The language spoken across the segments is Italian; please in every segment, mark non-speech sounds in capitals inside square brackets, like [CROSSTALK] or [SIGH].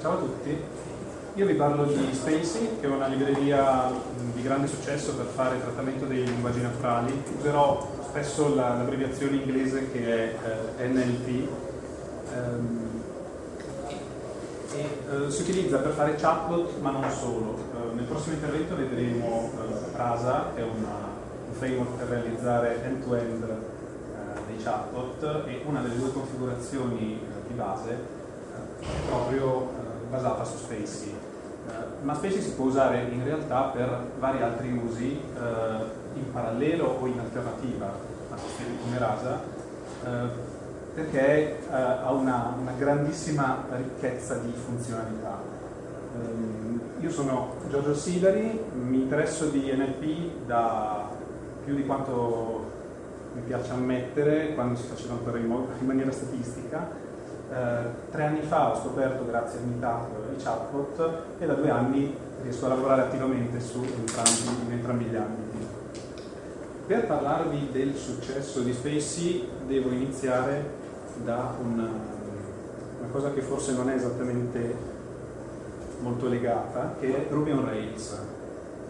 Ciao a tutti, io vi parlo di Spacey, che è una libreria di grande successo per fare trattamento dei linguaggi naturali. Userò spesso l'abbreviazione inglese che è eh, NLP. Um, e, uh, si utilizza per fare chatbot, ma non solo. Uh, nel prossimo intervento vedremo uh, Rasa, che è una, un framework per realizzare end-to-end -end, dei chatbot e una delle due configurazioni di base è proprio basata su Spacey. Uh, ma Spacey si può usare in realtà per vari altri usi uh, in parallelo o in alternativa a sistemi come Rasa, uh, perché ha una, una, grandissima ricchezza di funzionalità. Um, io sono Giorgio Sidari, mi interesso di NLP da più di quanto mi piace ammettere quando si faceva ancora in, in maniera statistica eh, tre anni fa ho scoperto, grazie al Meetup, i chatbot e da due anni riesco a lavorare attivamente su entrambi, in entrambi gli ambiti. Per parlarvi del successo di Spacey devo iniziare da una, una cosa che forse non è esattamente molto legata, che è Ruby on Rails.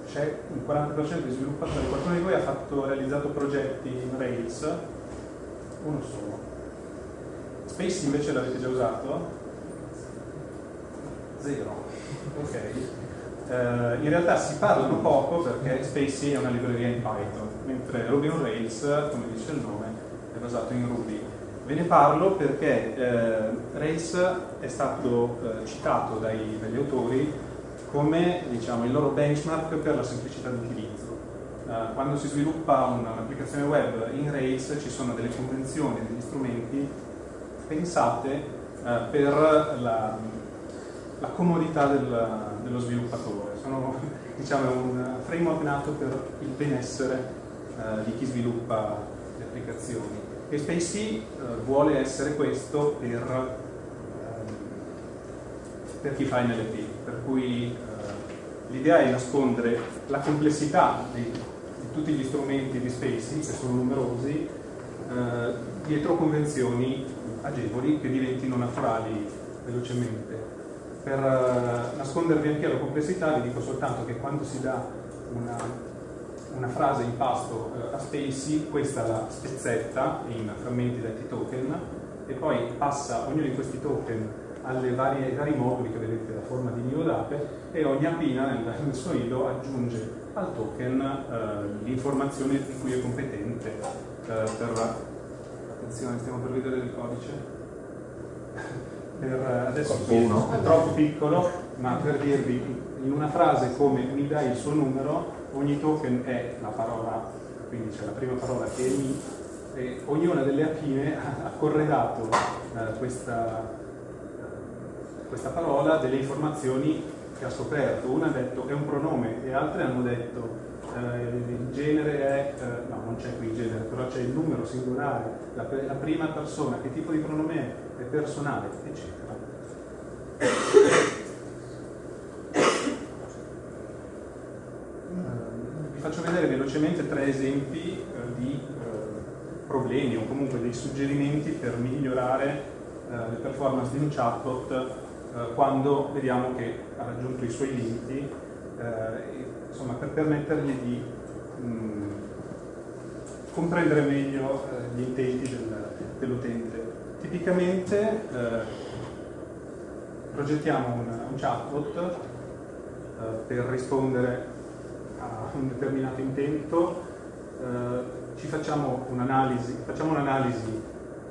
C'è un 40% di sviluppatori, qualcuno di voi ha fatto, realizzato progetti in Rails, uno solo Space invece l'avete già usato? Zero. Ok. Uh, in realtà si parlano poco perché Spacey è una libreria in Python, mentre Ruby on Rails, come dice il nome, è basato in Ruby. Ve ne parlo perché eh, Rails è stato eh, citato dai, dagli autori come diciamo, il loro benchmark per la semplicità di utilizzo. Uh, quando si sviluppa un'applicazione web in Rails ci sono delle convenzioni, degli strumenti pensate eh, per la, la comodità del, dello sviluppatore. Sono [LAUGHS] diciamo, un framework nato per il benessere eh, di chi sviluppa le applicazioni. E Spacey eh, vuole essere questo per, ehm, per chi fa NLP, per cui eh, l'idea è nascondere la complessità di, di, tutti gli strumenti di Spacey, che sono numerosi, eh, dietro convenzioni agevoli che diventino naturali velocemente. Per uh, nascondervi anche la complessità vi dico soltanto che quando si dà una, una frase in pasto uh, a Spacey, questa la spezzetta in frammenti detti token e poi passa ognuno di questi token alle varie, ai vari moduli che vedete da forma di nidodape e ogni appina nel, nel suo nido aggiunge al token uh, l'informazione di cui è competente per attenzione, stiamo per vedere il codice. [LAUGHS] per adesso è troppo piccolo, ma per dirvi in una frase come mi dai il suo numero, ogni token è la parola, quindi c'è la prima parola che è mi, e ognuna delle appine [LAUGHS] ha corredato eh, questa, questa parola delle informazioni che ha scoperto. Una ha detto è un pronome e altre hanno detto il genere è, eh, no non c'è qui il genere, però c'è il numero singolare, la, la, prima persona, che tipo di pronome è, è personale, eccetera. Eh, vi faccio vedere velocemente tre esempi eh, di eh, problemi o comunque dei suggerimenti per migliorare le performance di un chatbot quando vediamo che ha raggiunto i suoi limiti insomma, per permettergli di mh, mm, comprendere meglio eh, gli intenti del, dell'utente. Tipicamente eh, progettiamo un, un chatbot eh, per rispondere a un determinato intento, eh, ci facciamo un'analisi, facciamo un'analisi,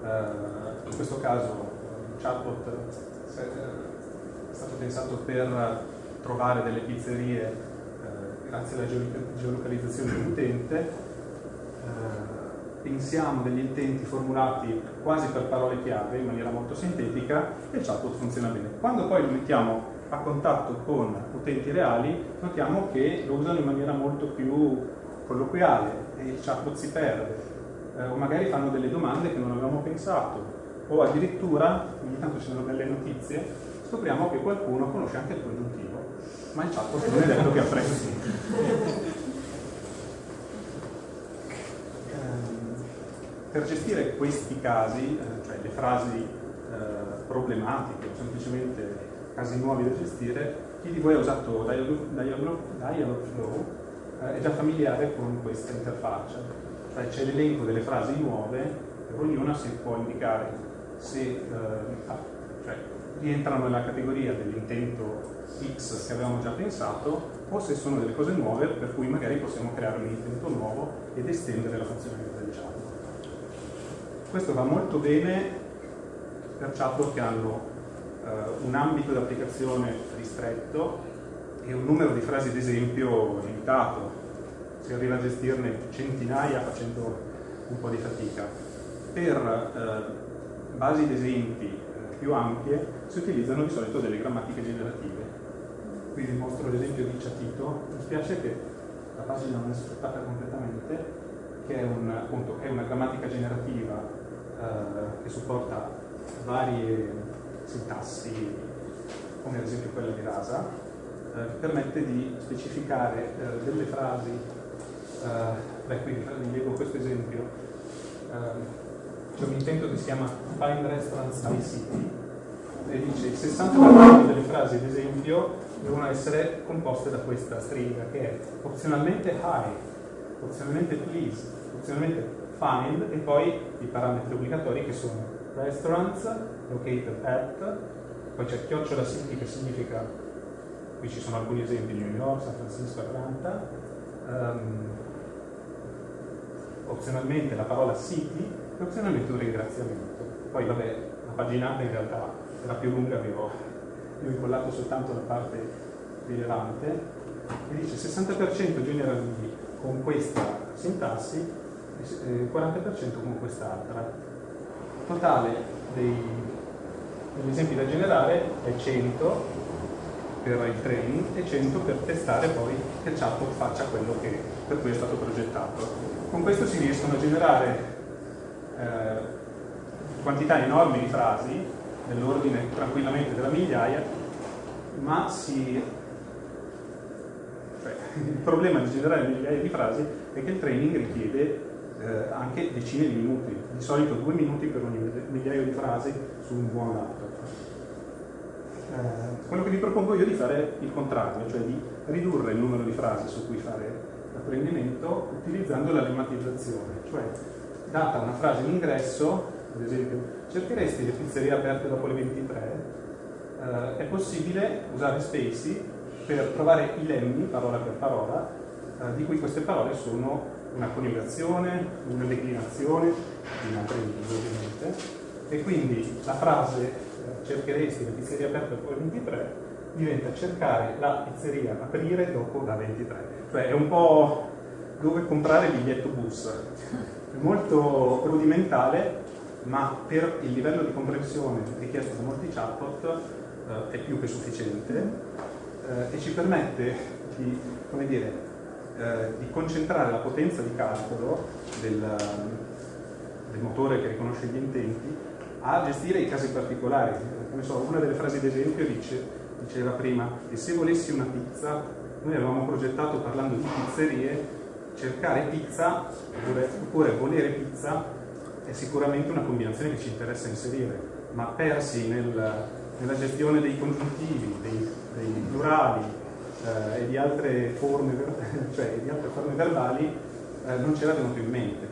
eh, in questo caso il chatbot è stato pensato per trovare delle pizzerie grazie alla geolocalizzazione dell'utente, eh, pensiamo degli intenti formulati quasi per parole chiave in maniera molto sintetica e il chatbot funziona bene. Quando poi lo mettiamo a contatto con utenti reali, notiamo che lo usano in maniera molto più colloquiale e il chatbot si perde, eh, o magari fanno delle domande che non avevamo pensato, o addirittura, ogni tanto ci sono delle notizie, scopriamo che qualcuno conosce anche il congiuntivo ma il chatbot non è detto che apprezzi. Ehm, per gestire questi casi, eh, cioè le frasi eh, problematiche o semplicemente casi nuovi da gestire, chi di voi ha usato Dialogflow eh, è già familiare con questa interfaccia, cioè c'è l'elenco delle frasi nuove, per ognuna si può indicare se rientrano nella categoria dell'intento X che avevamo già pensato o se sono delle cose nuove per cui magari possiamo creare un intento nuovo ed estendere la funzionalità del chatbot. Questo va molto bene per chatbot che hanno uh, un ambito di applicazione ristretto e un numero di frasi d'esempio limitato. Si arriva a gestirne centinaia facendo un po' di fatica. Per uh, basi d'esempi uh, più ampie si utilizzano di solito delle grammatiche generative. Qui vi mostro l'esempio di Chatito. Mi spiace che la pagina non è sfruttata completamente, che è, un, appunto, è una grammatica generativa che supporta varie sintassi, come ad esempio quella di Rasa, eh, che permette di specificare eh, delle frasi, eh, beh qui vi leggo questo esempio, eh, c'è un intento che si chiama Find Restaurants by City e dice il 60% delle frasi ad esempio devono essere composte da questa stringa che è opzionalmente high, opzionalmente please, opzionalmente find e poi i parametri obbligatori che sono restaurants located at, poi c'è chiocciola city che significa, qui ci sono alcuni esempi, New York, San Francisco, Atlanta, um, opzionalmente la parola city e opzionalmente un ringraziamento. Poi vabbè, la paginata in realtà era più lunga, ho, vi ho incollato soltanto la parte rilevante, e dice 60% generali con questa sintassi e 40% con quest'altra totale dei, degli esempi da generare è 100 per il training e 100 per testare poi che il chatbot faccia quello che, per cui è stato progettato. Con questo si riescono a generare eh, quantità enormi di frasi, nell'ordine tranquillamente della migliaia, ma si... Cioè, il problema di generare migliaia di frasi è che il training richiede eh, anche decine di minuti, di solito due minuti per ogni migliaio di frasi su un buon laptop. Eh, quello che vi propongo io è di fare il contrario, cioè di ridurre il numero di frasi su cui fare l'apprendimento utilizzando la lemmatizzazione, cioè data una frase in ingresso, ad esempio cercheresti le pizzerie aperte dopo le 23, eh, è possibile usare Spacey per trovare i lemmi, parola per parola, eh, di cui queste parole sono una coniugazione, una declinazione una previsione ovviamente, e quindi la frase eh, cercheresti la pizzeria aperta dopo le 23 diventa cercare la pizzeria aprire dopo la 23. Cioè è un po' dove comprare il biglietto bus. È molto rudimentale, ma per il livello di comprensione richiesto da molti chatbot eh, è più che sufficiente eh, e ci permette di, come dire, eh, di concentrare la potenza di calcolo del, del, motore che riconosce gli intenti a gestire i casi particolari. So, una delle frasi d'esempio dice, diceva prima che se volessi una pizza, noi avevamo progettato parlando di pizzerie, cercare pizza oppure, oppure volere pizza è sicuramente una combinazione che ci interessa inserire, ma persi nel, nella gestione dei congiuntivi, dei, dei plurali, eh, e di altre forme, [LAUGHS] cioè di altre forme verbali eh, non ce l'avevano in mente.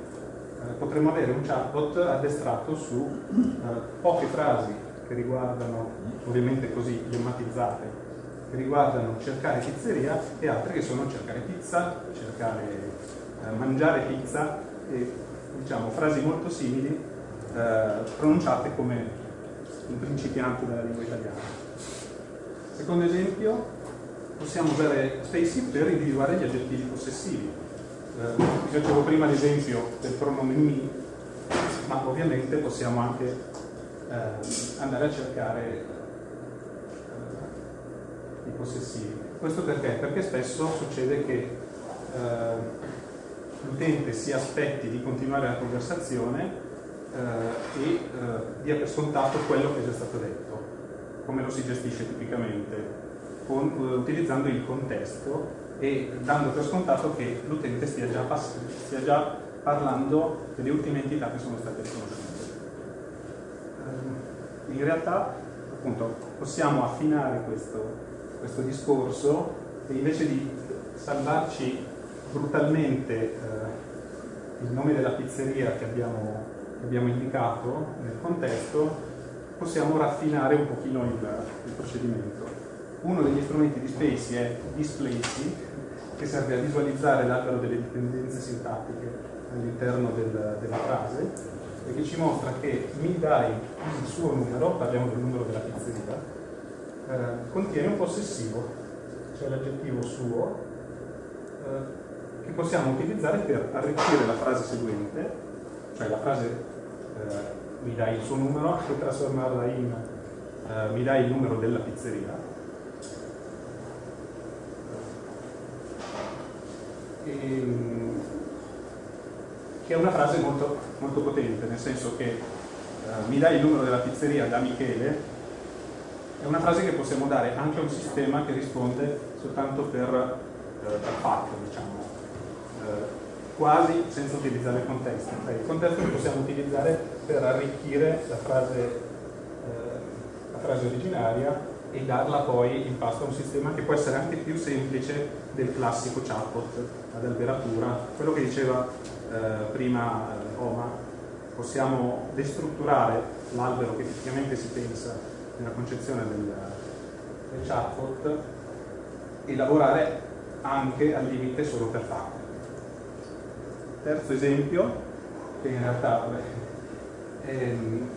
Eh, potremmo avere un chatbot addestrato su eh, poche frasi che riguardano, ovviamente così lemmatizzate, che riguardano cercare pizzeria e altre che sono cercare pizza, cercare eh, mangiare pizza e diciamo frasi molto simili eh, pronunciate come un principiante della lingua italiana. Secondo esempio, possiamo usare Stacy per individuare gli aggettivi possessivi. Eh, vi facevo prima l'esempio del pronome mi, ma ovviamente possiamo anche eh, andare a cercare eh, i possessivi. Questo perché? Perché spesso succede che eh, l'utente si aspetti di continuare la conversazione eh, e eh, dia per scontato quello che è già stato detto. Come lo si gestisce tipicamente? con, uh, utilizzando il contesto e dando per scontato che l'utente stia già, stia già parlando delle ultime entità che sono state riconosciute. Uh, in realtà appunto possiamo affinare questo, questo discorso e invece di salvarci brutalmente eh, il nome della pizzeria che abbiamo, che abbiamo, indicato nel contesto, possiamo raffinare un pochino il, il procedimento. Uno degli strumenti di Spacey è Displacy, che serve a visualizzare l'albero delle dipendenze sintattiche all'interno del, della frase e che ci mostra che mi dai il suo numero, parliamo del numero della pizzeria, eh, contiene un possessivo, cioè l'aggettivo suo, eh, che possiamo utilizzare per arricchire la frase seguente, cioè la frase eh, mi dai il suo numero, e trasformarla in eh, mi dai il numero della pizzeria. E, che è una frase molto, molto potente, nel senso che eh, mi dai il numero della pizzeria da Michele, è una frase che possiamo dare anche a un sistema che risponde soltanto per, eh, per fatto, diciamo, quasi senza utilizzare il contesto. Cioè, il contesto lo possiamo utilizzare per arricchire la frase, eh, la frase originaria e darla poi in pasto a un sistema che può essere anche più semplice del classico chatbot ad alberatura, quello che diceva eh, prima eh, Oma, possiamo destrutturare l'albero che effettivamente si pensa nella concezione del, del chatbot e lavorare anche al limite solo per fare. Terzo esempio, che in realtà vabbè, è ehm,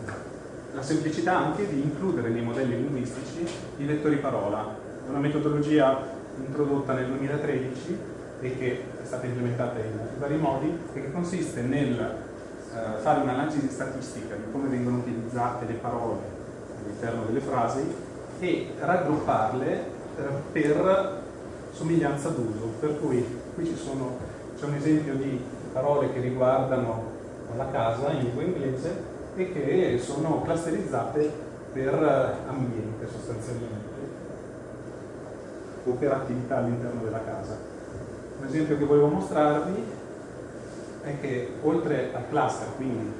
la semplicità anche di includere nei modelli linguistici i vettori parola. È una metodologia introdotta nel 2013 e che è stata implementata in vari modi e che consiste nel eh, fare un'analisi statistica di come vengono utilizzate le parole all'interno delle frasi e raggrupparle eh, per somiglianza d'uso. Per cui qui c'è un esempio di parole che riguardano la casa in lingua inglese e che sono clusterizzate per ambiente sostanzialmente o per attività all'interno della casa. Un esempio che volevo mostrarvi è che oltre al cluster, quindi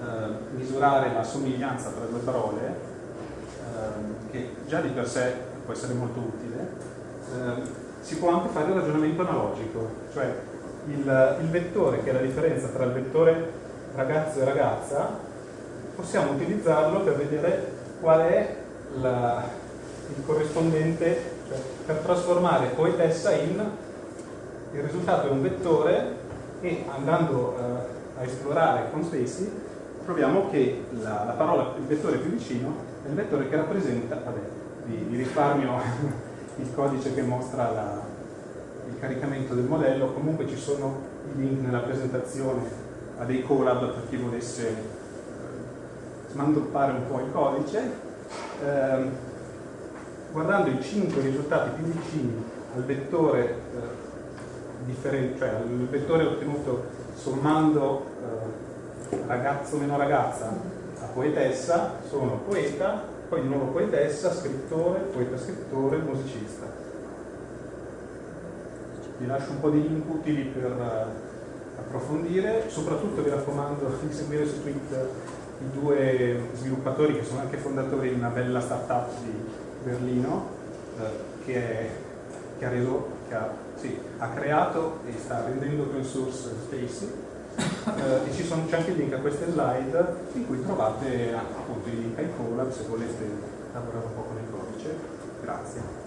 eh, misurare la somiglianza tra due parole, eh, che già di per sé può essere molto utile, eh, si può anche fare il ragionamento analogico, cioè il, il, vettore che è la differenza tra il vettore ragazzo e ragazza, possiamo utilizzarlo per vedere qual è la, il corrispondente, cioè per trasformare poetessa in il risultato è un vettore e andando eh, a esplorare con Stacy troviamo che la, la, parola, il vettore più vicino è il vettore che rappresenta, vabbè, vi, vi risparmio [LAUGHS] il codice che mostra la, il caricamento del modello, comunque ci sono i link nella presentazione a dei collab per chi volesse eh, smandoppare un po' il codice. Eh, guardando i 5 risultati più vicini al vettore eh, differente, cioè il vettore ottenuto sommando eh, ragazzo meno ragazza a poetessa sono poeta, poi di nuovo poetessa, scrittore, poeta scrittore, musicista. Vi lascio un po' di link utili per uh, approfondire, soprattutto vi raccomando [LAUGHS] di seguire su Twitter i due sviluppatori che sono anche fondatori di una bella startup di Berlino uh, che, è, che ha reso che ha, sì, ha, creato e sta rendendo open source Spacey eh, e ci sono, c'è anche il link a queste slide in cui trovate appunto il link ai collab se volete lavorare un po' con il codice. Grazie.